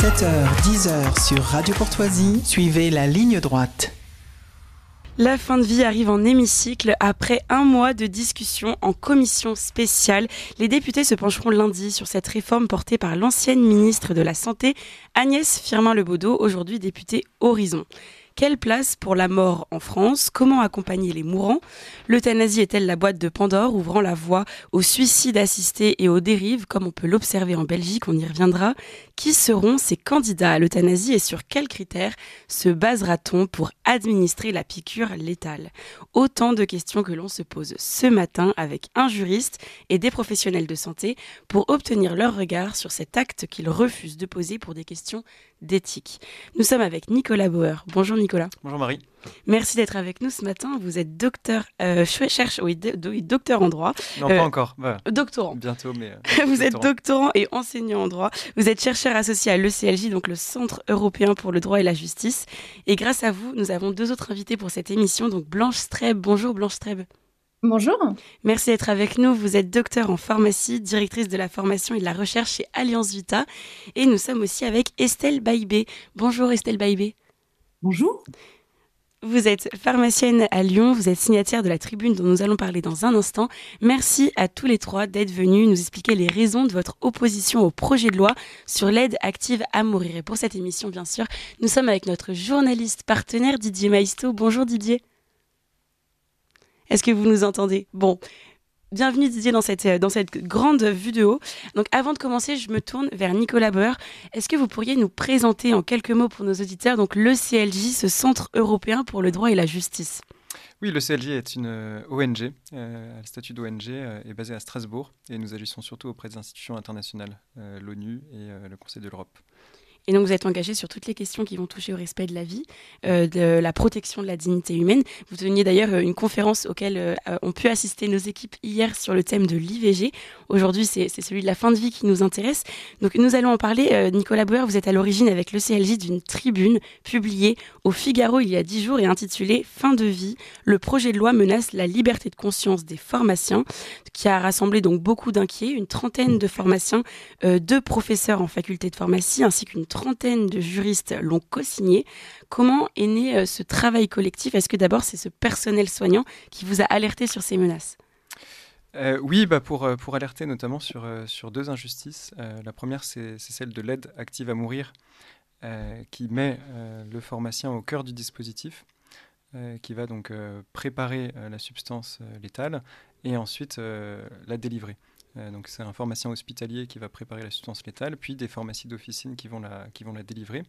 7h, 10h sur Radio Courtoisie, suivez la ligne droite. La fin de vie arrive en hémicycle après un mois de discussion en commission spéciale. Les députés se pencheront lundi sur cette réforme portée par l'ancienne ministre de la Santé, Agnès Firmin-Lebaudot, aujourd'hui députée Horizon. Quelle place pour la mort en France? Comment accompagner les mourants? L'euthanasie est-elle la boîte de Pandore ouvrant la voie au suicide assisté et aux dérives comme on peut l'observer en Belgique? On y reviendra. Qui seront ces candidats à l'euthanasie et sur quels critères se basera-t-on pour administrer la piqûre létale? Autant de questions que l'on se pose ce matin avec un juriste et des professionnels de santé pour obtenir leur regard sur cet acte qu'ils refusent de poser pour des questions d'éthique. Nous sommes avec Nicolas Bauer. Bonjour Nicolas. Bonjour Marie. Merci d'être avec nous ce matin. Vous êtes docteur, euh, cherche, oui, docteur en droit. Non, pas euh, encore. Doctorant. Bientôt, mais. Euh, vous êtes doctorant et enseignant en droit. Vous êtes chercheur associé à l'ECLJ, donc le Centre européen pour le droit et la justice. Et grâce à vous, nous avons deux autres invités pour cette émission. Donc Blanche Streb. Bonjour Blanche Streb. Bonjour. Merci d'être avec nous. Vous êtes docteur en pharmacie, directrice de la formation et de la recherche chez Alliance Vita. Et nous sommes aussi avec Estelle Baïbé. Bonjour Estelle Baïbé. Bonjour. Vous êtes pharmacienne à Lyon, vous êtes signataire de la tribune dont nous allons parler dans un instant. Merci à tous les trois d'être venus nous expliquer les raisons de votre opposition au projet de loi sur l'aide active à mourir. Et pour cette émission, bien sûr, nous sommes avec notre journaliste partenaire Didier Maisto. Bonjour Didier. Est-ce que vous nous entendez? Bon. Bienvenue Didier dans cette, dans cette grande vue de haut. Donc avant de commencer, je me tourne vers Nicolas Bauer. Est-ce que vous pourriez nous présenter en quelques mots pour nos auditeurs donc le CLJ, ce Centre européen pour le droit et la justice? Oui, le CLJ est une euh, ONG. Euh, le statut d'ONG euh, est basé à Strasbourg et nous agissons surtout auprès des institutions internationales, l'ONU et le Conseil de l'Europe. Et donc, vous êtes engagé sur toutes les questions qui vont toucher au respect de la vie, euh, de la protection de la dignité humaine. Vous teniez d'ailleurs euh, une conférence auquel euh, ont pu assister nos équipes hier sur le thème de l'IVG. Aujourd'hui, c'est celui de la fin de vie qui nous intéresse. Donc, nous allons en parler. Nicolas Bauer, vous êtes à l'origine avec le CLJ d'une tribune publiée au Figaro il y a dix jours et intitulée Fin de vie. Le projet de loi menace la liberté de conscience des pharmaciens, qui a rassemblé donc beaucoup d'inquiets, une trentaine de pharmaciens, deux professeurs en faculté de pharmacie, ainsi qu'une trentaine de juristes l'ont co-signé. Comment est né euh, ce travail collectif? Est-ce que d'abord c'est ce personnel soignant qui vous a alerté sur ces menaces? Euh, oui, bah pour, euh, pour alerter notamment sur, sur deux injustices. la première, c'est celle de l'aide active à mourir, qui met le pharmacien au cœur du dispositif, qui va donc préparer la substance létale et ensuite la délivrer. Euh, donc c'est un pharmacien hospitalier qui va préparer la substance létale, puis des pharmacies d'officine qui, vont la, qui vont la délivrer.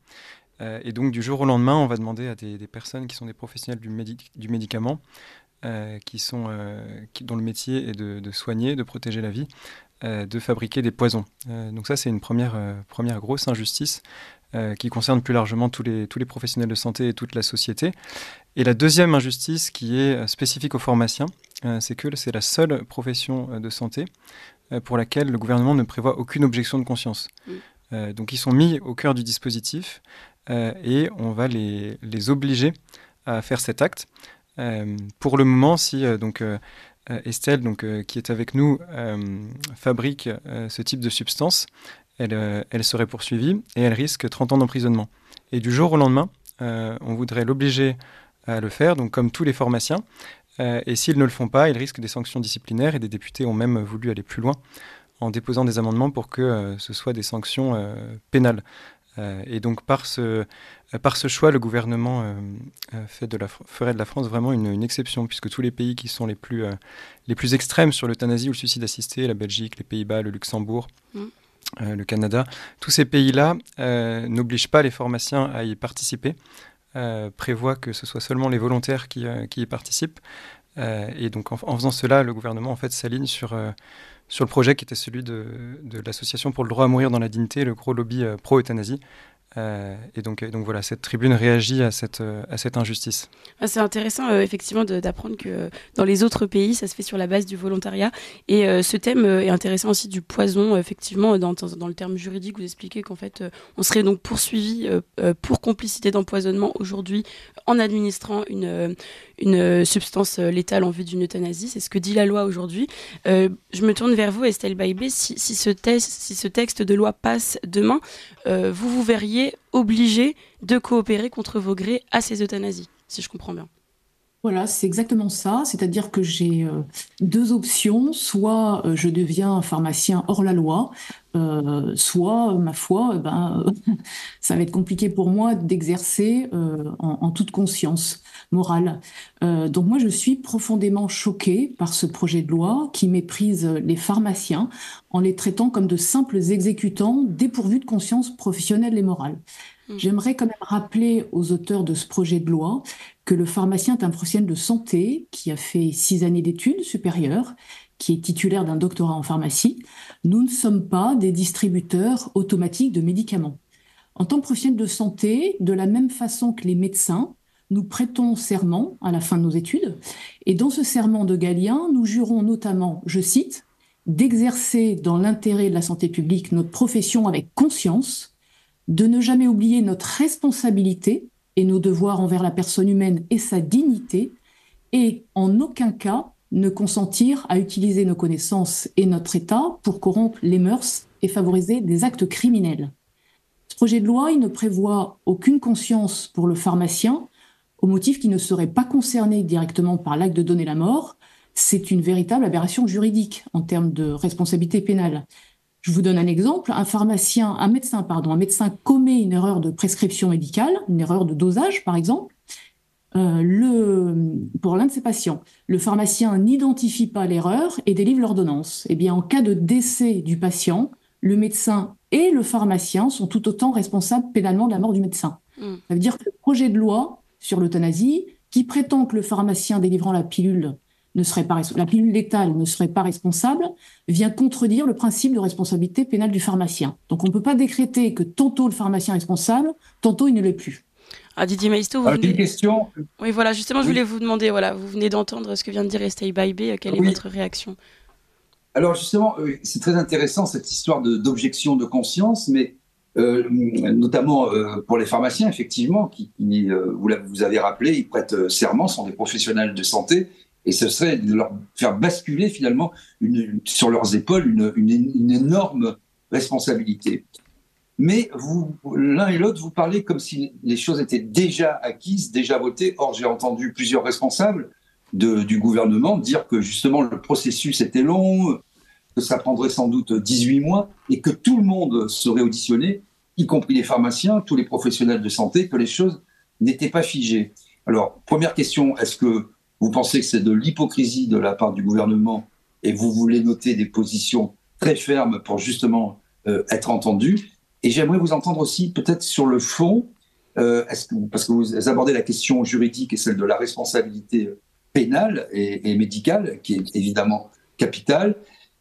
Euh, et donc du jour au lendemain, on va demander à des, personnes qui sont des professionnels du, médicament, euh, qui sont, dont le métier est de, soigner, de protéger la vie, de fabriquer des poisons. donc ça, c'est une première, première grosse injustice qui concerne plus largement tous les, tous les professionnels de santé et toute la société. Et la deuxième injustice qui est spécifique aux pharmaciens, c'est que c'est la seule profession de santé euh, pour laquelle le gouvernement ne prévoit aucune objection de conscience. Euh, donc ils sont mis au cœur du dispositif euh, et on va les, les, obliger à faire cet acte. pour le moment, si donc Estelle, donc, qui est avec nous, fabrique ce type de substance, elle, elle, serait poursuivie et elle risque 30 ans d'emprisonnement. Et du jour au lendemain, on voudrait l'obliger à le faire, donc comme tous les pharmaciens, euh, et s'ils ne le font pas, ils risquent des sanctions disciplinaires et des députés ont même voulu aller plus loin en déposant des amendements pour que euh, ce soit des sanctions euh, pénales. et donc par ce, par ce choix, le gouvernement fait de la, ferait de la France vraiment une, exception, puisque tous les pays qui sont les plus, les plus extrêmes sur l'euthanasie ou le suicide assisté, la Belgique, les Pays-Bas, le Luxembourg, mm. le Canada, tous ces pays-là n'obligent pas les pharmaciens à y participer. Euh, prévoit que ce soit seulement les volontaires qui, euh, y participent. Euh, et donc en, faisant cela, le gouvernement en fait s'aligne sur, sur le projet qui était celui de l'association pour le droit à mourir dans la dignité, le gros lobby pro-euthanasie, Euh, et donc, donc voilà, cette tribune réagit à cette, à cette injustice. Ah, c'est intéressant effectivement d'apprendre que dans les autres pays, ça se fait sur la base du volontariat. Et ce thème est intéressant aussi du poison. Effectivement, dans, dans le terme juridique, vous expliquez qu'en fait, on serait donc poursuivi pour complicité d'empoisonnement aujourd'hui en administrant une, une substance létale en vue d'une euthanasie. C'est ce que dit la loi aujourd'hui. je me tourne vers vous, Estelle ce si, ce texte de loi passe demain, vous vous verriez obligé de coopérer contre vos grés à ces euthanasies, si je comprends bien. Voilà, c'est exactement ça. C'est-à-dire que j'ai euh, deux options. Soit euh, je deviens un pharmacien hors la loi, euh, soit, ma foi, eh ben, ça va être compliqué pour moi d'exercer en, en, toute conscience morale. donc moi, je suis profondément choquée par ce projet de loi qui méprise les pharmaciens en les traitant comme de simples exécutants dépourvus de conscience professionnelle et morale. Mmh. J'aimerais quand même rappeler aux auteurs de ce projet de loi que le pharmacien est un professionnel de santé qui a fait six années d'études supérieures, qui est titulaire d'un doctorat en pharmacie. Nous ne sommes pas des distributeurs automatiques de médicaments. En tant que professionnel de santé, de la même façon que les médecins, nous prêtons serment à la fin de nos études. Et dans ce serment de Galien, nous jurons notamment, je cite, d'exercer dans l'intérêt de la santé publique notre profession avec conscience, de ne jamais oublier notre responsabilité et nos devoirs envers la personne humaine et sa dignité, et en aucun cas ne consentir à utiliser nos connaissances et notre État pour corrompre les mœurs et favoriser des actes criminels. Ce projet de loi, ne prévoit aucune conscience pour le pharmacien, au motif qu'il ne serait pas concerné directement par l'acte de donner la mort. C'est une véritable aberration juridique en termes de responsabilité pénale. Je vous donne un exemple. Un pharmacien, un médecin, pardon, un médecin commet une erreur de prescription médicale, une erreur de dosage, par exemple. Euh, le, pour l'un de ses patients, le pharmacien n'identifie pas l'erreur et délivre l'ordonnance. Eh bien, en cas de décès du patient, le médecin et le pharmacien sont tout autant responsables pénalement de la mort du médecin. Hmm. Ça veut dire que le projet de loi sur l'euthanasie, qui prétend que le pharmacien délivrant la pilule ne serait pas la pilule létale ne serait pas responsable, vient contredire le principe de responsabilité pénale du pharmacien. Donc on ne peut pas décréter que tantôt le pharmacien est responsable, tantôt il ne l'est plus. Ah, Didier Maisto, vous ah, venez... une question. Oui, voilà, justement, je voulais vous demander, voilà, vous venez d'entendre ce que vient de dire Estelle Baibé, quelle est votre réaction? Alors justement, c'est très intéressant cette histoire d'objection de, conscience, mais euh, notamment euh, pour les pharmaciens, effectivement, qui, euh, vous, vous avez rappelé, ils prêtent serment, sont des professionnels de santé, et ce serait de leur faire basculer finalement sur leurs épaules une, énorme responsabilité. Mais vous, l'un et l'autre, vous parlez comme si les choses étaient déjà acquises, déjà votées. Or, j'ai entendu plusieurs responsables du gouvernement dire que justement le processus était long, que ça prendrait sans doute 18 mois et que tout le monde serait auditionné, y compris les pharmaciens, tous les professionnels de santé, que les choses n'étaient pas figées. Alors, première question, est-ce que vous pensez que c'est de l'hypocrisie de la part du gouvernement et vous voulez noter des positions très fermes pour justement euh, être entendu. Et j'aimerais vous entendre aussi peut-être sur le fond, euh, parce que vous abordez la question juridique et celle de la responsabilité pénale et, médicale, qui est évidemment capitale.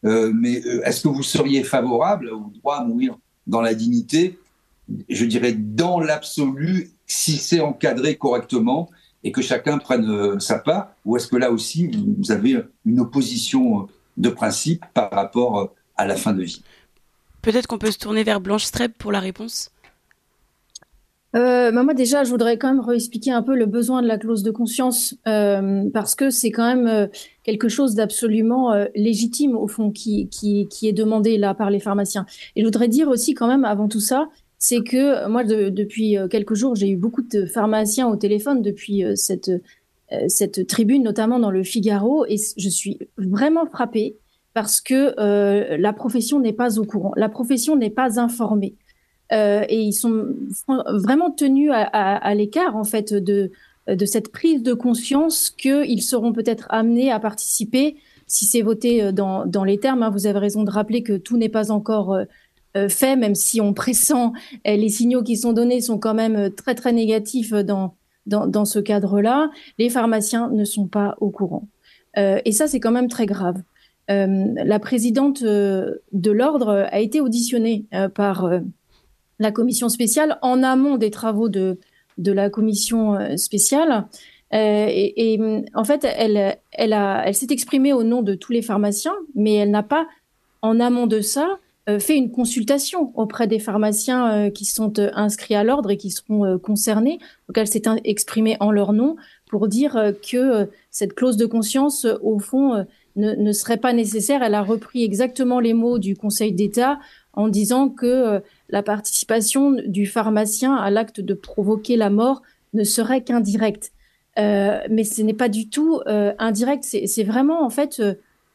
Euh, mais est-ce que vous seriez favorable au droit à mourir dans la dignité? Je dirais dans l'absolu, si c'est encadré correctement et que chacun prenne euh, sa part Ou est-ce que là aussi, vous avez une opposition euh, de principe par rapport euh, à la fin de vie? Peut-être qu'on peut se tourner vers Blanche Streb pour la réponse euh, bah, moi déjà, je voudrais quand même réexpliquer un peu le besoin de la clause de conscience euh, parce que c'est quand même quelque chose d'absolument légitime au fond qui, qui, qui est demandé là par les pharmaciens. Et je voudrais dire aussi quand même avant tout ça c'est que moi, depuis euh, quelques jours, j'ai eu beaucoup de pharmaciens au téléphone depuis euh, cette, euh, cette tribune, notamment dans le Figaro, et je suis vraiment frappée parce que la profession n'est pas au courant, la profession n'est pas informée. et ils sont vraiment tenus à, l'écart, en fait, de, de cette prise de conscience qu'ils seront peut-être amenés à participer si c'est voté dans, dans les termes. Hein. vous avez raison de rappeler que tout n'est pas encore euh, fait, même si on pressent euh, les signaux qui sont donnés sont quand même euh, très très négatifs dans dans, ce cadre-là. Les pharmaciens ne sont pas au courant, et ça c'est quand même très grave. la présidente de l'ordre a été auditionnée par la commission spéciale en amont des travaux de, de la commission spéciale. et, en fait, elle, elle, elle s'est exprimée au nom de tous les pharmaciens, mais elle n'a pas, en amont de ça, fait une consultation auprès des pharmaciens qui sont inscrits à l'ordre et qui seront concernés. Elle s'est exprimée en leur nom pour dire que cette clause de conscience, au fond, ne, serait pas nécessaire. Elle a repris exactement les mots du Conseil d'État en disant que euh, la participation du pharmacien à l'acte de provoquer la mort ne serait qu'indirecte. Euh, mais ce n'est pas du tout euh, indirect, c'est vraiment en fait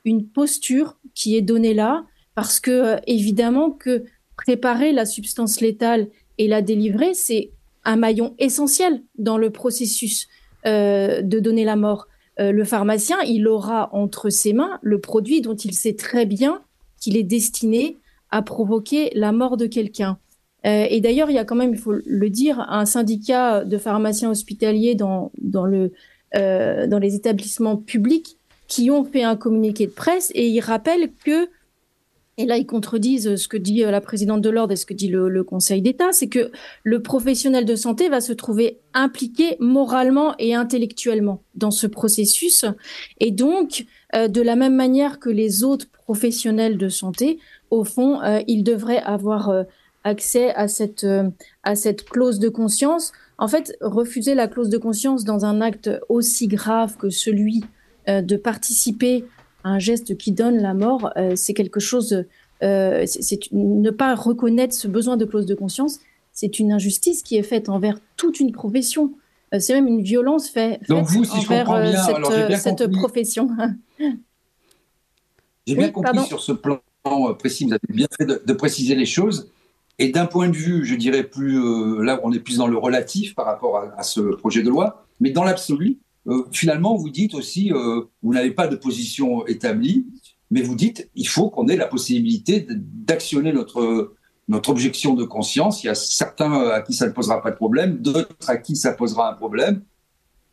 une posture qui est donnée là, parce que évidemment que préparer la substance létale et la délivrer, c'est un maillon essentiel dans le processus de donner la mort. Euh, le pharmacien, il aura entre ses mains le produit dont il sait très bien qu'il est destiné à provoquer la mort de quelqu'un. Euh, et d'ailleurs, il y a quand même, il faut le dire, un syndicat de pharmaciens hospitaliers dans, dans, le, euh, dans les établissements publics qui ont fait un communiqué de presse et ils rappellent que et là, ils contredisent ce que dit euh, la présidente de l'ordre et ce que dit le, Conseil d'État, c'est que le professionnel de santé va se trouver impliqué moralement et intellectuellement dans ce processus. Et donc, euh, de la même manière que les autres professionnels de santé, au fond, euh, ils devraient avoir accès à cette, à cette clause de conscience. En fait, refuser la clause de conscience dans un acte aussi grave que celui de participer un geste qui donne la mort, euh, c'est quelque chose. Euh, c'est ne pas reconnaître ce besoin de clause de conscience, c'est une injustice qui est faite envers toute une profession. Euh, c'est même une violence faite, envers cette, profession. J'ai bien compris sur ce plan précis, vous avez bien fait de, préciser les choses. Et d'un point de vue, je dirais plus, là on est plus dans le relatif par rapport à ce projet de loi, mais dans l'absolu, euh, finalement, vous dites aussi, euh, vous n'avez pas de position établie, mais vous dites, il faut qu'on ait la possibilité d'actionner notre, notre objection de conscience. Il y a certains à qui ça ne posera pas de problème, d'autres à qui ça posera un problème.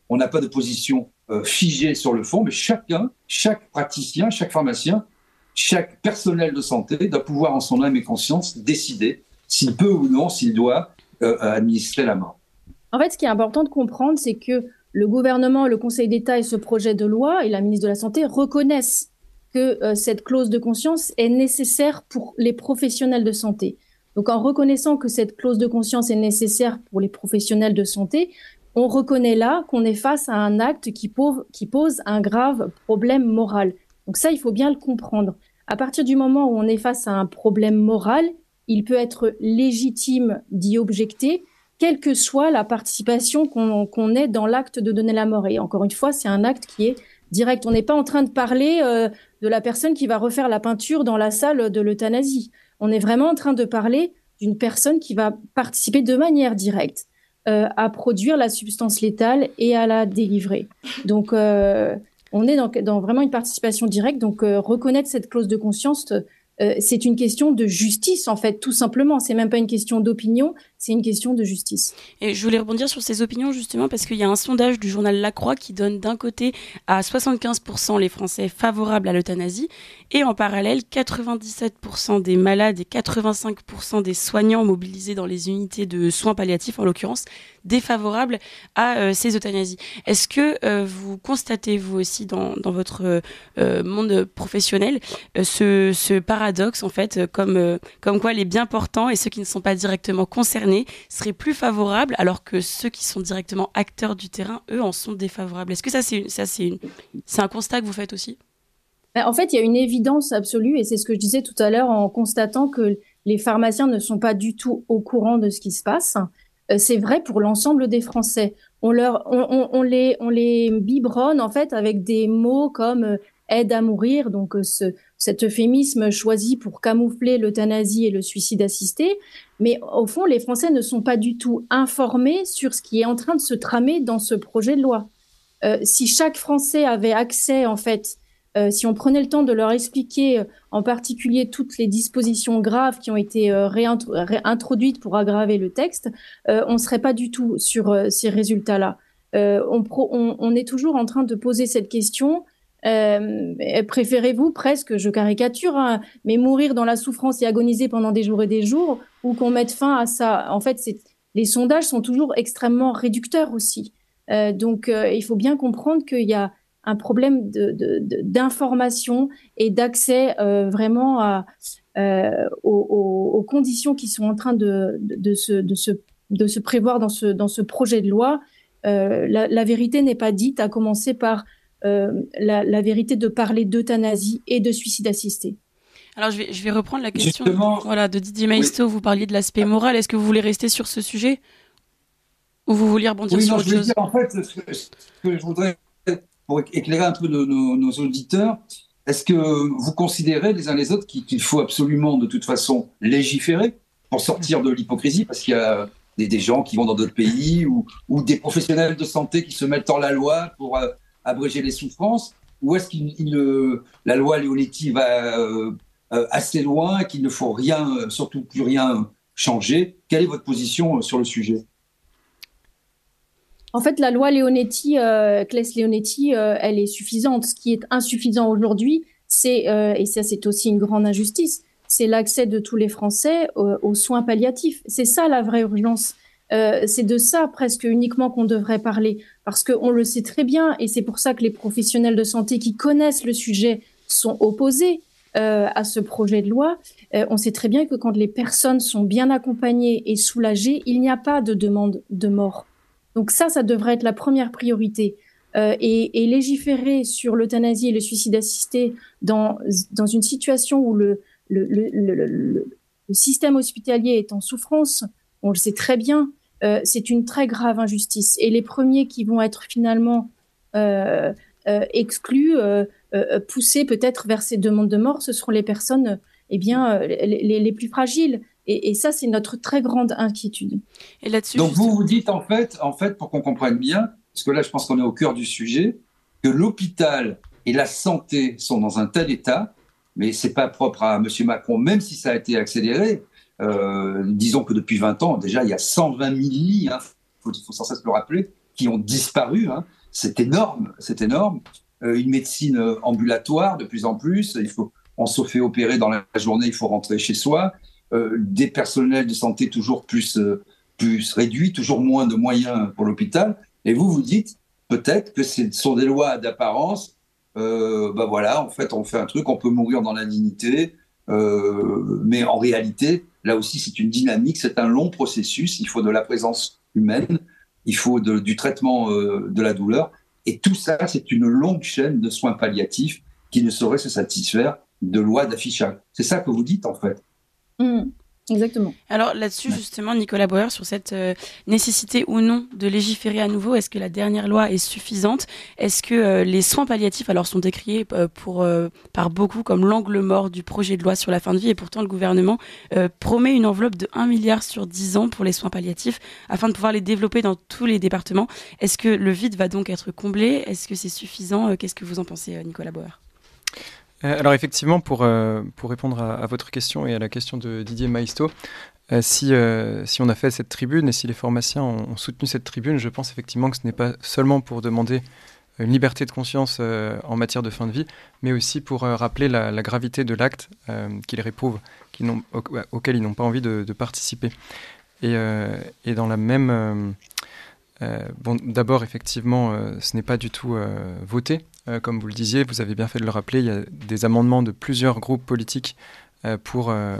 On n'a pas de position euh, figée sur le fond, mais chacun, chaque praticien, chaque pharmacien, chaque personnel de santé doit pouvoir en son âme et conscience décider s'il peut ou non, s'il doit administrer la mort. En fait, ce qui est important de comprendre, c'est que le gouvernement, le Conseil d'État et ce projet de loi et la ministre de la Santé reconnaissent que euh, cette clause de conscience est nécessaire pour les professionnels de santé. Donc en reconnaissant que cette clause de conscience est nécessaire pour les professionnels de santé, on reconnaît là qu'on est face à un acte qui qui pose un grave problème moral. Donc ça, il faut bien le comprendre. À partir du moment où on est face à un problème moral, il peut être légitime d'y objecter, quelle que soit la participation qu'on ait dans l'acte de donner la mort. Et encore une fois, c'est un acte qui est direct. On n'est pas en train de parler euh, de la personne qui va refaire la peinture dans la salle de l'euthanasie. On est vraiment en train de parler d'une personne qui va participer de manière directe euh, à produire la substance létale et à la délivrer. Donc, euh, on est dans, dans, vraiment une participation directe. Donc, reconnaître cette clause de conscience c'est une question de justice en fait, tout simplement. C'est même pas une question d'opinion, c'est une question de justice. Et je voulais rebondir sur ces opinions justement parce qu'il y a un sondage du journal La Croix qui donne d'un côté à 75% les Français favorables à l'euthanasie et en parallèle 97% des malades et 85% des soignants mobilisés dans les unités de soins palliatifs en l'occurrence défavorables à euh, ces euthanasies. Est-ce que euh, vous constatez vous aussi dans, votre monde professionnel ce, ce paradoxe en fait, euh, comme, euh, comme quoi les bien portants et ceux qui ne sont pas directement concernés seraient plus favorables, alors que ceux qui sont directement acteurs du terrain, eux, en sont défavorables. Est-ce que ça, c'est un constat que vous faites aussi? Ben, En fait, il y a une évidence absolue, et c'est ce que je disais tout à l'heure en constatant que les pharmaciens ne sont pas du tout au courant de ce qui se passe. Euh, c'est vrai pour l'ensemble des Français. On, leur, on, les, on les biberonne en fait avec des mots comme aide à mourir, donc ce, cet euphémisme choisi pour camoufler l'euthanasie et le suicide assisté. Mais au fond, les Français ne sont pas du tout informés sur ce qui est en train de se tramer dans ce projet de loi. Euh, si chaque Français avait accès, en fait, euh, si on prenait le temps de leur expliquer euh, en particulier toutes les dispositions graves qui ont été réintroduites pour aggraver le texte, on ne serait pas du tout sur ces résultats-là. On, on, on, est toujours en train de poser cette question préférez-vous presque, je caricature, hein, mais mourir dans la souffrance et agoniser pendant des jours et des jours, ou qu'on mette fin à ça? En fait, les sondages sont toujours extrêmement réducteurs aussi. donc, il faut bien comprendre qu'il y a un problème d'information et d'accès vraiment aux, conditions qui sont en train de, se, prévoir dans ce, projet de loi. Euh, la, vérité n'est pas dite, à commencer par euh, la, vérité de parler d'euthanasie et de suicide assisté. Alors je vais, je vais reprendre la question voilà, de Didier Maisto. Vous parliez de l'aspect moral. Est-ce que vous voulez rester sur ce sujet ou vous vouliez rebondir sur autre je chose? En fait, ce que, je voudrais, pour éclairer un peu nos, auditeurs, est-ce que vous considérez les uns les autres qu'il faut absolument de toute façon légiférer pour sortir de l'hypocrisie? Parce qu'il y a des, gens qui vont dans d'autres pays ou, des professionnels de santé qui se mettent en la loi pour euh, abréger les souffrances Ou est-ce que la loi Leonetti va euh, euh, assez loin, qu'il ne faut rien, surtout plus rien changer? Quelle est votre position sur le sujet? En fait, la loi Leonetti, euh, Leonetti, elle est suffisante. Ce qui est insuffisant aujourd'hui, c'est, et ça c'est aussi une grande injustice, c'est l'accès de tous les Français aux, soins palliatifs. C'est ça la vraie urgence. Euh, c'est de ça presque uniquement qu'on devrait parler, parce qu'on le sait très bien, et c'est pour ça que les professionnels de santé qui connaissent le sujet sont opposés euh, à ce projet de loi. Euh, on sait très bien que quand les personnes sont bien accompagnées et soulagées, il n'y a pas de demande de mort. Donc ça, ça devrait être la première priorité. Et, et, légiférer sur l'euthanasie et le suicide assisté dans, dans une situation où le, le, le, le, système hospitalier est en souffrance, on le sait très bien, euh, c'est une très grave injustice. Et les premiers qui vont être finalement euh, euh, exclus, poussés peut-être vers ces demandes de mort, ce seront les personnes eh bien, les, les, plus fragiles. Et, ça, c'est notre très grande inquiétude. Et là-dessus, Donc vous vous dites en fait, en fait, pour qu'on comprenne bien, parce que là, je pense qu'on est au cœur du sujet, que l'hôpital et la santé sont dans un tel état mais c'est pas propre à M. Macron, même si ça a été accéléré. Euh, disons que depuis 20 ans, déjà, il y a 120 000 lits, il hein, faut, sans cesse le rappeler, qui ont disparu. Hein. C'est énorme, c'est énorme. Euh, une médecine euh, ambulatoire de plus en plus. Il faut, on se fait opérer dans la journée, il faut rentrer chez soi. des personnels de santé toujours plus, plus réduits, toujours moins de moyens pour l'hôpital. Et vous, vous dites peut-être que ce sont des lois d'apparence bah voilà, en fait, on fait un truc, on peut mourir dans la dignité, mais en réalité, là aussi, c'est une dynamique, c'est un long processus. Il faut de la présence humaine, il faut du traitement euh, de la douleur, et tout ça, c'est une longue chaîne de soins palliatifs qui ne saurait se satisfaire de lois d'affichage. C'est ça que vous dites, en fait. Mmh. Exactement. Alors là-dessus, justement, Nicolas Bauer, sur cette euh, nécessité ou non de légiférer à nouveau, est-ce que la dernière loi est suffisante? Est-ce que euh, les soins palliatifs alors sont décriés euh, pour, par beaucoup comme l'angle mort du projet de loi sur la fin de vie et pourtant le gouvernement promet une enveloppe de 1 milliard sur 10 ans pour les soins palliatifs afin de pouvoir les développer dans tous les départements. Est-ce que le vide va donc être comblé? Est-ce que c'est suffisant? Qu'est-ce que vous en pensez, Nicolas Bauer? Alors effectivement, pour, euh, pour répondre à, votre question et à la question de Didier Maisto, euh, si, si on a fait cette tribune et si les pharmaciens ont, soutenu cette tribune, je pense effectivement que ce n'est pas seulement pour demander une liberté de conscience en matière de fin de vie, mais aussi pour rappeler la, gravité de l'acte qu'ils réprouvent, auquel ils n'ont pas envie de, participer. Et, dans la même... bon, d'abord, effectivement, ce n'est pas du tout voté euh, comme vous le disiez, vous avez bien fait de le rappeler, il y a des amendements de plusieurs groupes politiques euh, pour euh,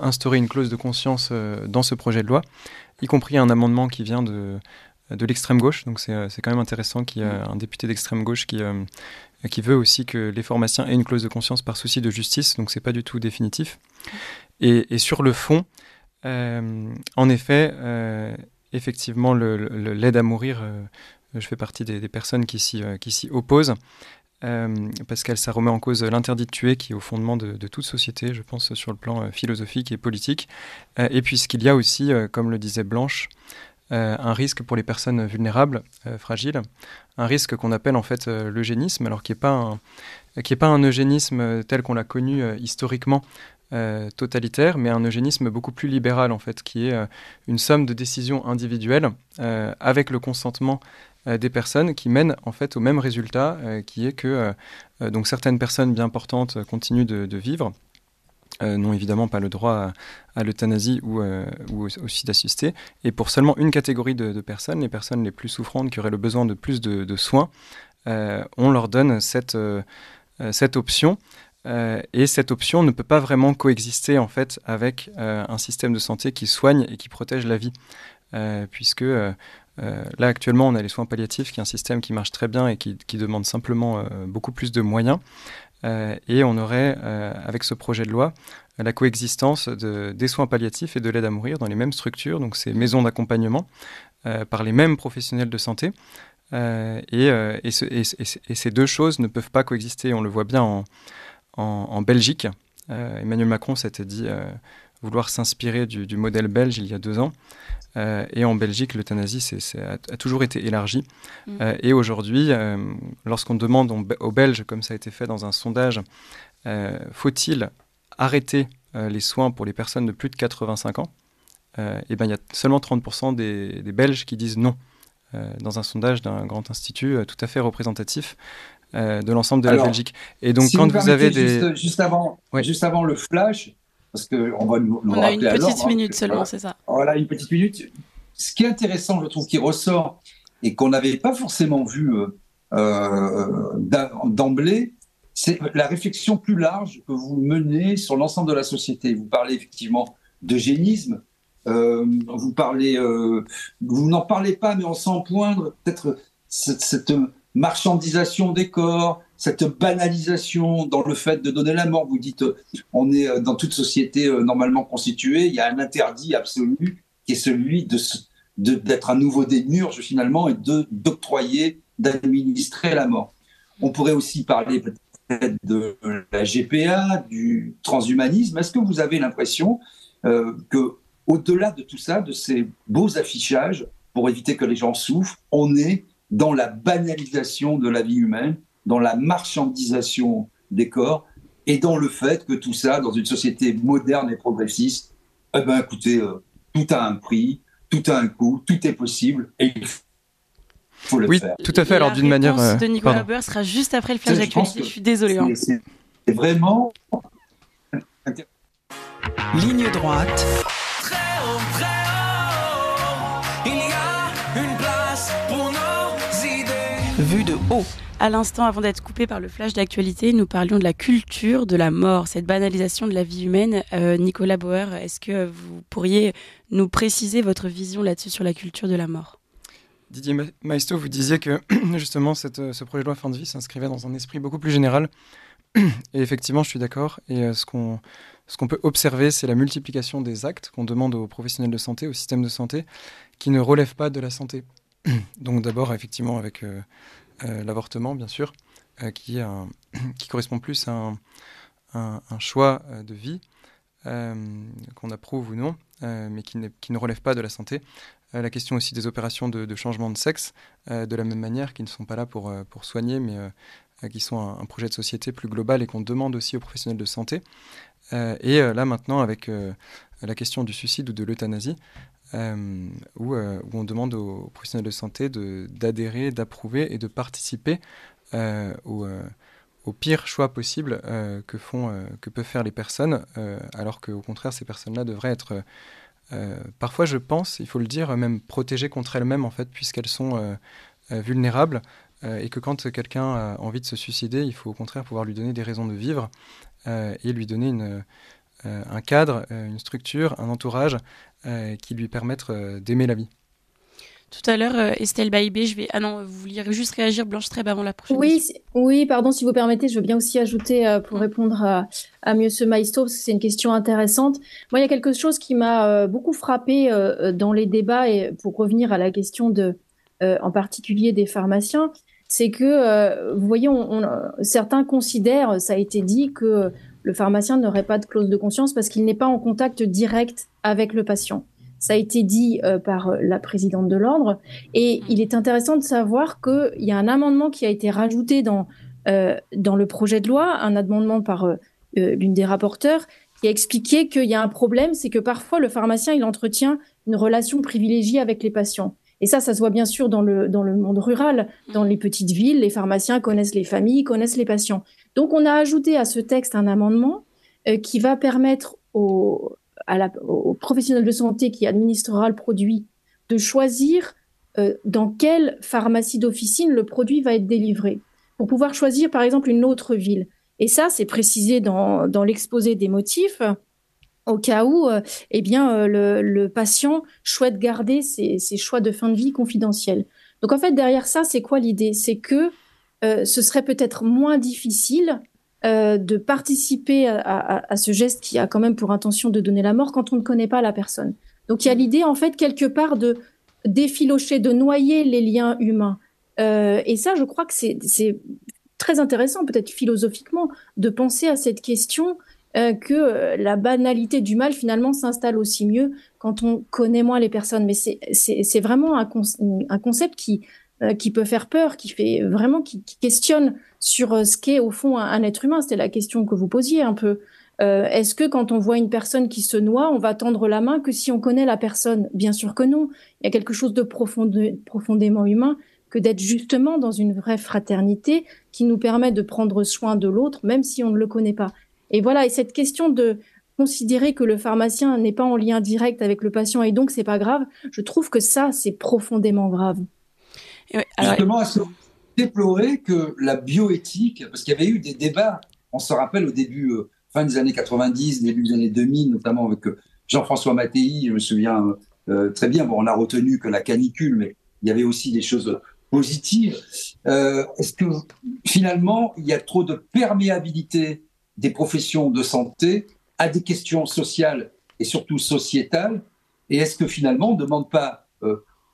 instaurer une clause de conscience dans ce projet de loi, y compris un amendement qui vient de, de l'extrême gauche. Donc c'est quand même intéressant qu'il y ait un député d'extrême gauche qui, qui veut aussi que les pharmaciens aient une clause de conscience par souci de justice. Donc c'est pas du tout définitif. Et, sur le fond, en effet, effectivement, l'aide à mourir je fais partie des, personnes qui s'y euh, opposent. Euh, parce qu'elle ça remet en cause l'interdit de tuer qui est au fondement de, toute société, je pense, sur le plan euh, philosophique et politique. et puisqu'il y a aussi, comme le disait Blanche, un risque pour les personnes vulnérables, fragiles, un risque qu'on appelle en fait l'eugénisme, alors qui n'est pas, un, pas un eugénisme tel qu'on l'a connu historiquement, totalitaire, mais un eugénisme beaucoup plus libéral en fait, qui est une somme de décisions individuelles avec le consentement des personnes qui mènent en fait au même résultat, qui est que donc certaines personnes bien portantes continuent de, vivre. n'ont évidemment pas le droit à, l'euthanasie ou, ou, suicide assisté. Et pour seulement une catégorie de, personnes, les personnes les plus souffrantes qui auraient le besoin de plus de, soins, on leur donne cette, cette option. Euh, et cette option ne peut pas vraiment coexister en fait avec euh, un système de santé qui soigne et qui protège la vie, euh, puisque là actuellement on a les soins palliatifs, qui est un système qui marche très bien et qui, demande simplement beaucoup plus de moyens. et on aurait, avec ce projet de loi, la coexistence de, des soins palliatifs et de l'aide à mourir dans les mêmes structures, donc ces maisons d'accompagnement, par les mêmes professionnels de santé. Et, ces deux choses ne peuvent pas coexister. On le voit bien en, en, Belgique. Euh, Emmanuel Macron s'était dit euh, vouloir s'inspirer du, modèle belge il y a deux ans. Euh, et en Belgique, l'euthanasie a, a, toujours été élargie. Mm. et aujourd'hui, lorsqu'on demande aux Belges, comme ça a été fait dans un sondage, faut-il arrêter les soins pour les personnes de plus de 85 ans Et ben, il y a seulement 30% des, des, Belges qui disent non. dans un sondage d'un grand institut tout à fait représentatif de l'ensemble de la Belgique. Et donc, quand vous, avez des. Juste, avant, juste avant le flash, parce qu'on va nous, nous On a une petite hein, minute seulement, c'est ça. Voilà, une petite minute. Ce qui est intéressant, je trouve, qui ressort et qu'on n'avait pas forcément vu euh, euh, d'emblée, c'est la réflexion plus large que vous menez sur l'ensemble de la société. Vous parlez effectivement d'eugénisme, vous parlez, vous n'en parlez pas, mais on sent poindre peut-être cette, cette, marchandisation des corps, cette banalisation dans le fait de donner la mort. Vous dites, euh, on est euh, dans toute société euh, normalement constituée, il y a un interdit absolu qui est celui de d'être un nouveau démurge finalement et de d'octroyer, d'administrer la mort. On pourrait aussi parler peut-être de la GPA, du transhumanisme. Est-ce que vous avez l'impression que au-delà de tout ça, de ces beaux affichages pour éviter que les gens souffrent, on est dans la banalisation de la vie humaine, dans la marchandisation des corps et dans le fait que tout ça, dans une société moderne et progressiste, eh ben, écoutez, euh, tout a un prix, tout a un coût, tout est possible et il faut le oui, faire. tout à fait. Alors d'une manière, euh, de Nicolas Bauer sera juste après le flash d'actualité. Je suis désolé. Hein. C'est vraiment ligne droite. Haut. À l'instant, avant d'être coupé par le flash d'actualité, nous parlions de la culture de la mort, cette banalisation de la vie humaine. Euh, Nicolas Bauer, est-ce que vous pourriez nous préciser votre vision là-dessus sur la culture de la mort? Didier Maisto, vous disiez que justement cette, ce projet de loi fin de vie s'inscrivait dans un esprit beaucoup plus général. Et effectivement, je suis d'accord. Et euh, ce qu'on ce qu'on peut observer, c'est la multiplication des actes qu'on demande aux professionnels de santé, au système de santé, qui ne relèvent pas de la santé. Donc d'abord, effectivement, avec euh, euh, l'avortement, bien sûr, euh, qui, est qui correspond plus à un, choix de vie qu'on approuve ou non, mais qui, qui, ne relève pas de la santé. la question aussi des opérations de, changement de sexe, de la même manière, qui ne sont pas là pour, pour soigner, mais qui sont un, projet de société plus global et qu'on demande aussi aux professionnels de santé. et là maintenant, avec la question du suicide ou de l'euthanasie, euh, où, euh, où, on demande aux professionnels de santé d'adhérer, d'approuver et de participer euh, au, au, pire choix possible que, font, que peuvent faire les personnes, alors qu'au contraire, ces personnes-là devraient être, parfois, je pense, il faut le dire, même protégées contre elles-mêmes, en fait, puisqu'elles sont vulnérables. et que quand quelqu'un a envie de se suicider, il faut au contraire pouvoir lui donner des raisons de vivre et lui donner une, un cadre, une structure, un entourage euh, qui lui permettent euh, d'aimer la vie. Tout à l'heure, euh, Estelle Baïbé, je vais. Ah non, vous vouliez juste réagir, Blanche Treb, avant la prochaine. Oui, oui, pardon, si vous permettez, je veux bien aussi ajouter pour mm. répondre à, à Mieux ce Maïsto, parce que c'est une question intéressante. Moi, il y a quelque chose qui m'a beaucoup frappé dans les débats, et pour revenir à la question de, en particulier des pharmaciens, c'est que, vous voyez, on, certains considèrent, ça a été dit, que le pharmacien n'aurait pas de clause de conscience parce qu'il n'est pas en contact direct avec le patient. Ça a été dit euh, par euh, la présidente de l'ordre. Et il est intéressant de savoir qu'il y a un amendement qui a été rajouté dans, euh, dans le projet de loi, un amendement par l'une des rapporteurs, qui a expliqué qu'il y a un problème, c'est que parfois le pharmacien, il entretient une relation privilégiée avec les patients. Et ça, ça se voit bien sûr dans le, dans le monde rural, dans les petites villes, les pharmaciens connaissent les familles, connaissent les patients. Donc on a ajouté à ce texte un amendement euh, qui va permettre aux, à la, de santé qui administrera le produit de choisir euh, dans quelle pharmacie d'officine le produit va être délivré, pour pouvoir choisir par exemple une autre ville. Et ça, c'est précisé dans, dans l'exposé des motifs au cas où euh, eh bien, euh, le, le, patient souhaite garder ses, ses, choix de fin de vie confidentiels. Donc en fait, derrière ça, c'est quoi l'idée? C'est que euh, ce serait peut-être moins difficile euh, de participer à, à, à, ce geste qui a quand même pour intention de donner la mort quand on ne connaît pas la personne. Donc il y a l'idée en fait quelque part de d'effilocher, de noyer les liens humains. Euh, et ça, je crois que c'est très intéressant, peut-être philosophiquement, de penser à cette question euh, que euh, la banalité du mal finalement s'installe aussi mieux quand on connaît moins les personnes. Mais c'est vraiment un, con un, concept qui, euh, qui peut faire peur, qui fait vraiment qui, questionne sur euh, ce qu'est au fond un, un être humain. C'était la question que vous posiez un peu. Euh, Est-ce que quand on voit une personne qui se noie, on va tendre la main que si on connaît la personne? Bien sûr que non. Il y a quelque chose de profondément humain que d'être justement dans une vraie fraternité qui nous permet de prendre soin de l'autre, même si on ne le connaît pas. Et voilà, et cette question de considérer que le pharmacien n'est pas en lien direct avec le patient et donc c'est pas grave, je trouve que ça, c'est profondément grave. Alors... Justement, que vous déplorez que la bioéthique, parce qu'il y avait eu des débats, on se rappelle au début, euh, fin des années 90, début des années 2000, notamment avec euh, Jean-François Mattei, je me souviens euh, très bien, bon, on a retenu que la canicule, mais il y avait aussi des choses positives. Est-ce que finalement, il y a trop de perméabilité des professions de santé à des questions sociales et surtout sociétales? Et est-ce que finalement, on ne demande pas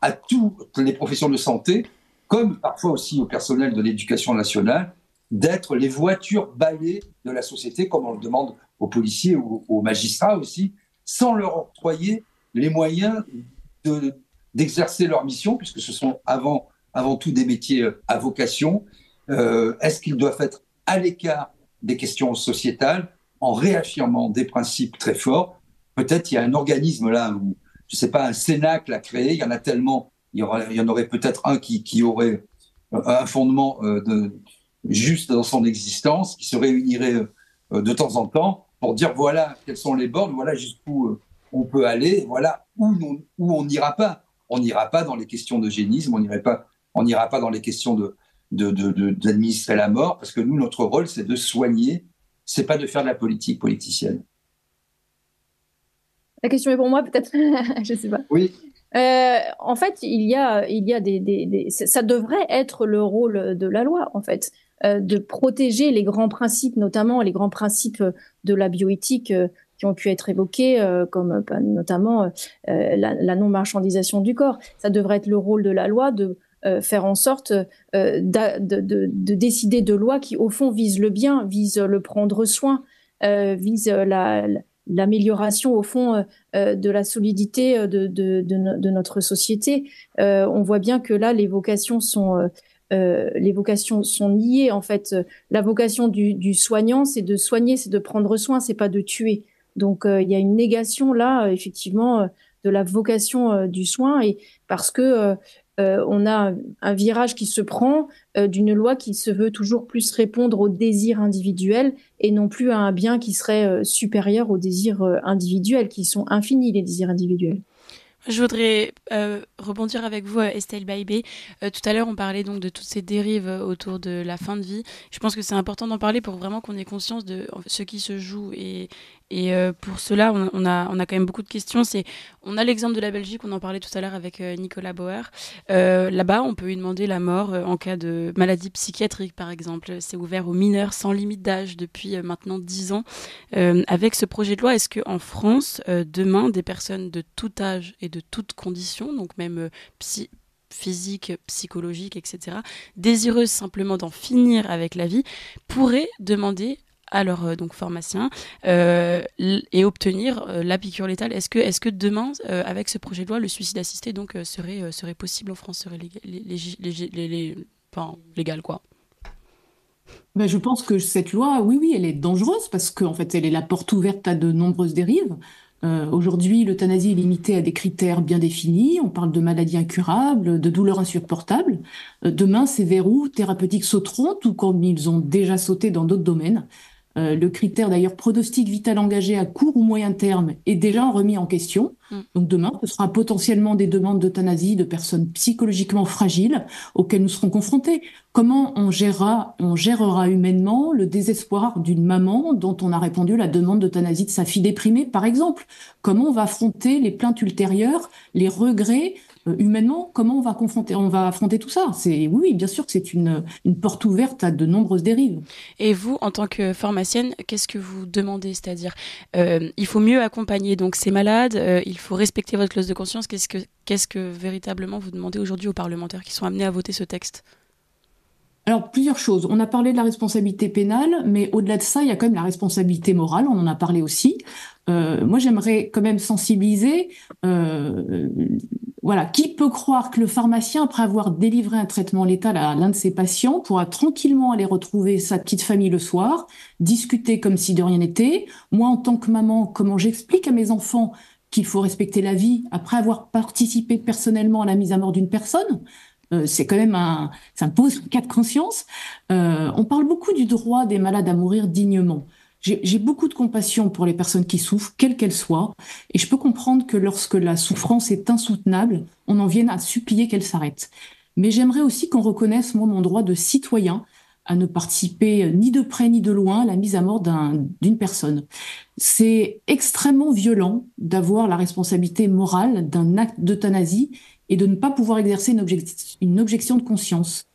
à toutes les professions de santé, comme parfois aussi au personnel de l'éducation nationale, d'être les voitures balais de la société, comme on le demande aux policiers ou aux magistrats aussi, sans leur octroyer les moyens d'exercer de, leur mission, puisque ce sont avant, avant tout des métiers à vocation. Euh, Est-ce qu'ils doivent être à l'écart des questions sociétales en réaffirmant des principes très forts? Peut-être il y a un organisme là où, je sais pas, un cénacle à créer. Il y en a tellement. Il y, en aurait peut-être un qui, aurait un fondement euh, juste dans son existence, qui se réunirait euh, de temps en temps pour dire voilà quelles sont les bornes, voilà jusqu'où euh, on peut aller, voilà où on n'ira pas. On n'ira pas dans les questions d'eugénisme, on n'ira pas, on n'ira pas dans les questions de d'administrer la mort, parce que nous, notre rôle, c'est de soigner, c'est pas de faire de la politique politicienne. La question est pour moi, peut-être Je sais pas. Oui. Euh, en fait, il y a, il y a des, des, des, ça devrait être le rôle de la loi, en fait, euh, de protéger les grands principes, notamment les grands principes de la bioéthique euh, qui ont pu être évoqués, comme bah, notamment la, la non-marchandisation du corps. Ça devrait être le rôle de la loi de faire en sorte de, de, de, décider de lois qui, au fond, visent le bien, visent le prendre soin, visent la, l'amélioration au fond euh, de la solidité de, de, de, notre société. Euh, on voit bien que là, les vocations sont euh, les vocations sont liées. En fait, la vocation du, du soignant, c'est de soigner, c'est de prendre soin, c'est pas de tuer. Donc, il y a une négation là, effectivement, de la vocation du soin, et parce que euh, on a un virage qui se prend euh, d'une loi qui se veut toujours plus répondre aux désirs individuels et non plus à un bien qui serait euh, supérieur aux désirs individuels, qui sont infinis, les désirs individuels. Je voudrais rebondir avec vous, Estelle Baibé. Tout à l'heure, on parlait donc de toutes ces dérives autour de la fin de vie. Je pense que c'est important d'en parler pour vraiment qu'on ait conscience de ce qui se joue et, et euh, pour cela, on, a, quand même beaucoup de questions. On a l'exemple de la Belgique, on en parlait tout à l'heure avec euh, Nicolas Bauer. Euh, là-bas, on peut lui demander la mort en cas de maladie psychiatrique, par exemple. C'est ouvert aux mineurs sans limite d'âge depuis maintenant 10 ans. avec ce projet de loi, est-ce qu'en France, demain, des personnes de tout âge et de toutes conditions, donc même psy physique, psychologique, etc., désireuses simplement d'en finir avec la vie, pourraient demander à euh, donc pharmacien euh, et obtenir euh, la piqûre létale. Est-ce que, demain, avec ce projet de loi, le suicide assisté donc serait, possible en France, serait légal, légal quoi? Ben, je pense que cette loi, oui, oui, elle est dangereuse parce qu'en fait, elle est la porte ouverte à de nombreuses dérives. Aujourd'hui, l'euthanasie est limitée à des critères bien définis. On parle de maladies incurables, de douleurs insupportables. demain, ces verrous thérapeutiques sauteront, tout comme ils ont déjà sauté dans d'autres domaines. Euh, le critère d'ailleurs pronostic vital engagé à court ou moyen terme est déjà remis en question. Mm. Donc demain, ce sera potentiellement des demandes d'euthanasie de personnes psychologiquement fragiles auxquelles nous serons confrontés. Comment on gérera, on gérera humainement le désespoir d'une maman dont on a répondu à la demande d'euthanasie de sa fille déprimée, par exemple? Comment on va affronter les plaintes ultérieures, les regrets humainement, comment on va confronter, on va affronter tout ça? C'est oui, bien sûr que c'est une, porte ouverte à de nombreuses dérives. Et vous, en tant que pharmacienne, qu'est-ce que vous demandez? C'est-à-dire, euh, il faut mieux accompagner donc ces malades, euh, il faut respecter votre clause de conscience. Qu'est-ce que qu'est-ce que véritablement vous demandez aujourd'hui aux parlementaires qui sont amenés à voter ce texte? Alors, plusieurs choses. On a parlé de la responsabilité pénale, mais au-delà de ça, il y a quand même la responsabilité morale, on en a parlé aussi. moi, j'aimerais quand même sensibiliser voilà, qui peut croire que le pharmacien, après avoir délivré un traitement létal à l'un de ses patients, pourra tranquillement aller retrouver sa petite famille le soir, discuter comme si de rien n'était. Moi, en tant que maman, comment j'explique à mes enfants qu'il faut respecter la vie après avoir participé personnellement à la mise à mort d'une personne? Euh, c'est quand même un, ça pose un cas de conscience. Euh, on parle beaucoup du droit des malades à mourir dignement. J'ai beaucoup de compassion pour les personnes qui souffrent, quelles qu'elles soient, et je peux comprendre que lorsque la souffrance est insoutenable, on en vienne à supplier qu'elle s'arrête. Mais j'aimerais aussi qu'on reconnaisse, mon droit de citoyen à ne participer ni de près ni de loin à la mise à mort d'une personne. C'est extrêmement violent d'avoir la responsabilité morale d'un acte d'euthanasie et de ne pas pouvoir exercer une, objection de conscience.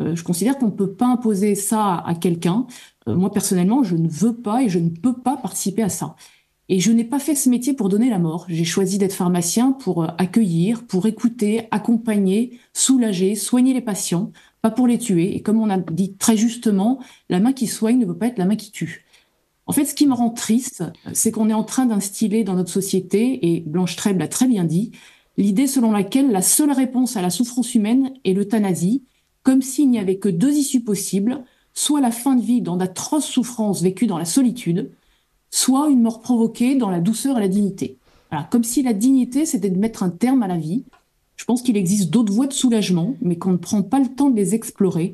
Euh, je considère qu'on ne peut pas imposer ça à quelqu'un. Euh, moi, personnellement, je ne veux pas et je ne peux pas participer à ça. Et je n'ai pas fait ce métier pour donner la mort. J'ai choisi d'être pharmacien pour euh, accueillir, pour écouter, accompagner, soulager, soigner les patients, pas pour les tuer. Et comme on a dit très justement, la main qui soigne ne peut pas être la main qui tue. En fait, ce qui me rend triste, c'est qu'on est en train d'instiller dans notre société, et Blanche Trèble l'a très bien dit, l'idée selon laquelle la seule réponse à la souffrance humaine est l'euthanasie, comme s'il n'y avait que deux issues possibles, soit la fin de vie dans d'atroces souffrances vécues dans la solitude, soit une mort provoquée dans la douceur et la dignité. comme si la dignité, c'était de mettre un terme à la vie. Je pense qu'il existe d'autres voies de soulagement, mais qu'on ne prend pas le temps de les explorer.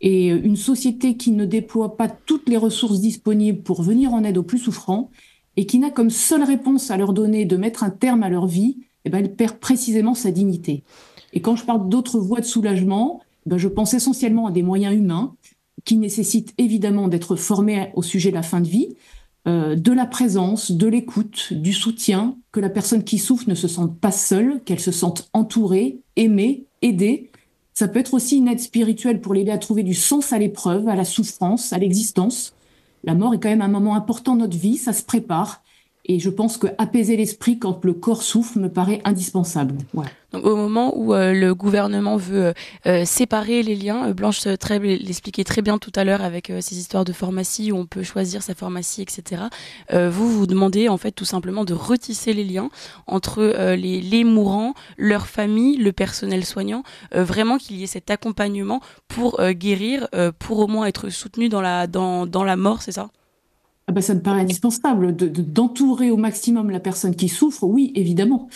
Et une société qui ne déploie pas toutes les ressources disponibles pour venir en aide aux plus souffrants, et qui n'a comme seule réponse à leur donner de mettre un terme à leur vie, eh ben, elle perd précisément sa dignité. Et quand je parle d'autres voies de soulagement, ben, je pense essentiellement à des moyens humains qui nécessitent évidemment d'être formés au sujet de la fin de vie, euh, de la présence, de l'écoute, du soutien, que la personne qui souffre ne se sente pas seule, qu'elle se sente entourée, aimée, aidée. Ça peut être aussi une aide spirituelle pour l'aider à trouver du sens à l'épreuve, à la souffrance, à l'existence. La mort est quand même un moment important de notre vie, ça se prépare. Et je pense que apaiser l'esprit quand le corps souffre me paraît indispensable. Donc, au moment où euh, le gouvernement veut euh, euh, séparer les liens, Blanche l'expliquait très bien tout à l'heure avec ces histoires de pharmacie où on peut choisir sa pharmacie, etc. vous vous demandez en fait tout simplement de retisser les liens entre les, mourants, leurs familles, le personnel soignant, vraiment qu'il y ait cet accompagnement pour guérir, pour au moins être soutenu dans la dans, dans la mort, c'est ça? Ah bah, ça me paraît indispensable d'entourer au maximum la personne qui souffre, oui, évidemment.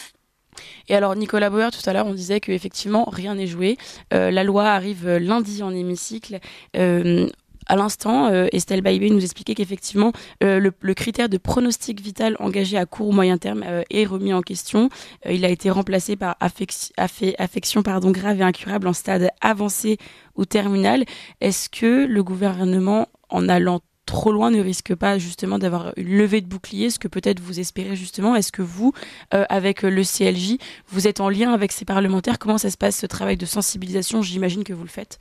Et alors Nicolas Bauer, tout à l'heure, on disait qu'effectivement, rien n'est joué. Euh, la loi arrive euh, lundi en hémicycle. Euh, à l'instant, Estelle Baïbé nous expliquait qu'effectivement, le, critère de pronostic vital engagé à court ou moyen terme est remis en question. il a été remplacé par affection grave et incurable en stade avancé ou terminal. Est-ce que le gouvernement, en allant trop loin ne risque pas justement d'avoir une levée de bouclier, ce que peut-être vous espérez justement Est-ce que vous, euh, avec le CLJ, vous êtes en lien avec ces parlementaires? Comment ça se passe ce travail de sensibilisation? J'imagine que vous le faites.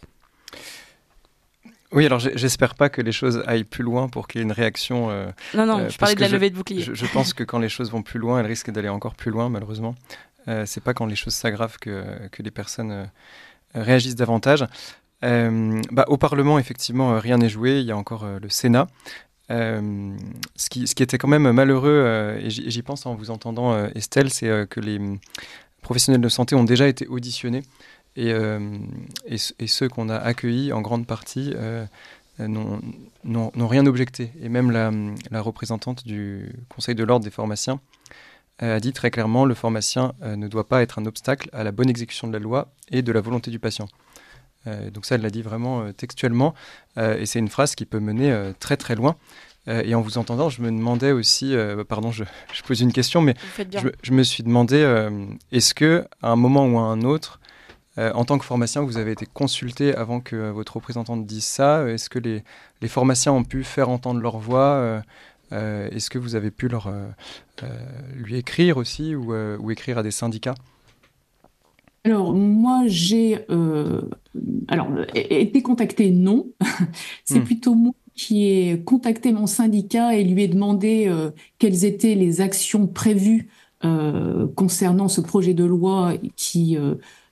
Oui, alors j'espère pas que les choses aillent plus loin pour qu'il y ait une réaction. Euh, non, non, euh, je parlais de la levée de bouclier. Je, pense que quand les choses vont plus loin, elles risquent d'aller encore plus loin, malheureusement. Euh, c'est pas quand les choses s'aggravent que, que, les personnes réagissent davantage. Euh, bah, au Parlement, effectivement, euh, rien n'est joué. Il y a encore euh, le Sénat. ce, qui, était quand même malheureux, et j'y pense en vous entendant, Estelle, c'est que les professionnels de santé ont déjà été auditionnés. Et, et, ceux qu'on a accueillis, en grande partie, n'ont rien objecté. Et même la, la, représentante du Conseil de l'ordre des pharmaciens a dit très clairement le pharmacien ne doit pas être un obstacle à la bonne exécution de la loi et de la volonté du patient. Donc ça, elle l'a dit vraiment textuellement, et c'est une phrase qui peut mener très très loin. et en vous entendant, je me demandais aussi, pardon, je, pose une question, mais je, je, me suis demandé, est-ce que à un moment ou à un autre, euh, en tant que pharmacien, vous avez été consulté avant que votre représentante dise ça? Est-ce que les, pharmaciens ont pu faire entendre leur voix euh, euh, Est-ce que vous avez pu leur, lui écrire aussi ou, écrire à des syndicats? Alors moi j'ai alors été contacté non, c'est hmm. plutôt moi qui ai contacté mon syndicat et lui ai demandé quelles étaient les actions prévues concernant ce projet de loi qui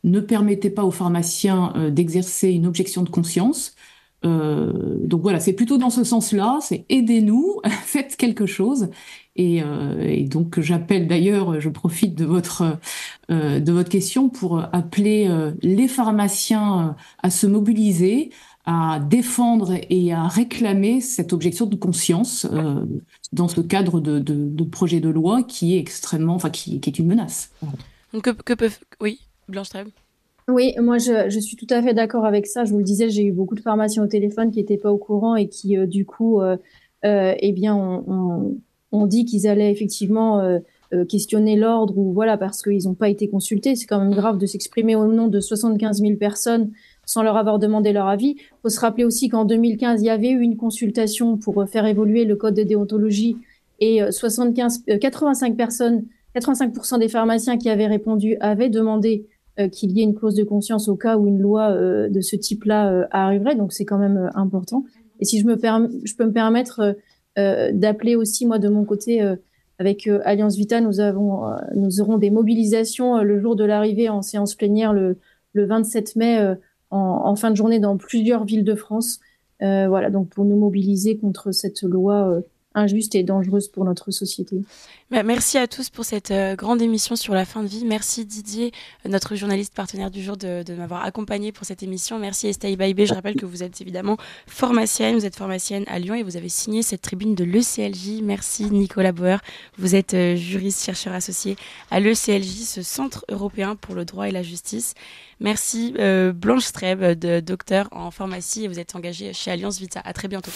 ne permettait pas aux pharmaciens euh, d'exercer une objection de conscience. Euh, donc voilà, c'est plutôt dans ce sens-là, c'est aidez-nous, faites quelque chose. Et, euh, donc j'appelle d'ailleurs, je profite de votre de votre question pour appeler les pharmaciens à se mobiliser, à défendre et à réclamer cette objection de conscience dans ce cadre de, de, projet de loi qui est extrêmement, enfin qui, est une menace. Donc que, que peuvent, oui, Blanche Trèbe oui, moi je, je, suis tout à fait d'accord avec ça. Je vous le disais, j'ai eu beaucoup de pharmaciens au téléphone qui n'étaient pas au courant et qui euh, du coup, euh, euh, eh bien, on, on, dit qu'ils allaient effectivement euh, questionner l'ordre ou voilà parce qu'ils n'ont pas été consultés. C'est quand même grave de s'exprimer au nom de 75 000 personnes sans leur avoir demandé leur avis. Il faut se rappeler aussi qu'en 2015, il y avait eu une consultation pour faire évoluer le code de déontologie et 75, 85 personnes, 85% des pharmaciens qui avaient répondu avaient demandé euh, qu'il y ait une clause de conscience au cas où une loi euh, de ce type-là euh, arriverait. Donc c'est quand même important. Et si je me je peux me permettre d'appeler aussi moi de mon côté avec Alliance Vita, nous avons nous aurons des mobilisations le jour de l'arrivée en séance plénière le, le 27 mai en, en, fin de journée dans plusieurs villes de France. voilà donc pour nous mobiliser contre cette loi injuste et dangereuse pour notre société. Bah, merci à tous pour cette euh, grande émission sur la fin de vie. Merci Didier, euh, notre journaliste partenaire du jour, de, m'avoir accompagné pour cette émission. Merci Estelle Baïbé. Je rappelle que vous êtes évidemment pharmacienne. Vous êtes pharmacienne à Lyon et vous avez signé cette tribune de l'ECLJ. Merci Nicolas Bauer. Vous êtes euh, juriste, chercheur associé à l'ECLJ, ce centre européen pour le droit et la justice. Merci Blanche Streb, docteur en pharmacie et vous êtes engagée chez Alliance Vita. À très bientôt.